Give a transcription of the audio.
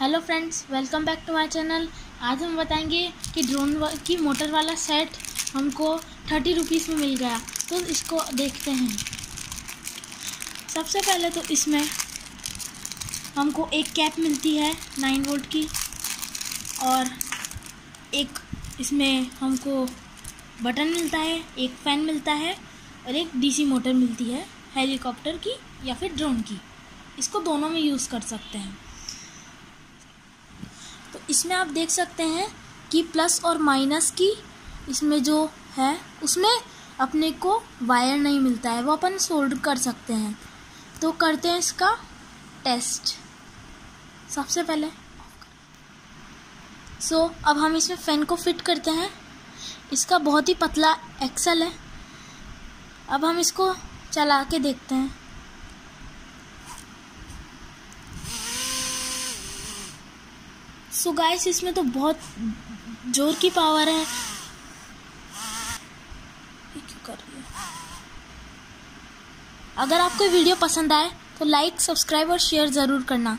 Hello friends welcome back to my channel आज हम बताएँगे कि ड्रोन की मोटर वाला सेट हमको थर्टी रुपीज़ में मिल गया। तो इसको देखते हैं। सबसे पहले तो इसमें हमको एक कैप मिलती है नाइन वोल्ट की। और एक इसमें हमको बटन मिलता है, एक फ़ैन मिलता है और एक डीसी मोटर मिलती है हेलीकॉप्टर की या फिर ड्रोन की। इसको दोनों में यूज़ कर सकते हैं। इसमें आप देख सकते हैं कि प्लस और माइनस की इसमें जो है उसमें अपने को वायर नहीं मिलता है वो अपन सोल्ड कर सकते हैं। तो करते हैं इसका टेस्ट। सबसे पहले सो so, अब हम इसमें फ़ैन को फिट करते हैं। इसका बहुत ही पतला एक्सल है। अब हम इसको चला के देखते हैं। सो गाइस इसमें तो बहुत ज़ोर की पावर है। अगर आपको वीडियो पसंद आए तो लाइक सब्सक्राइब और शेयर ज़रूर करना।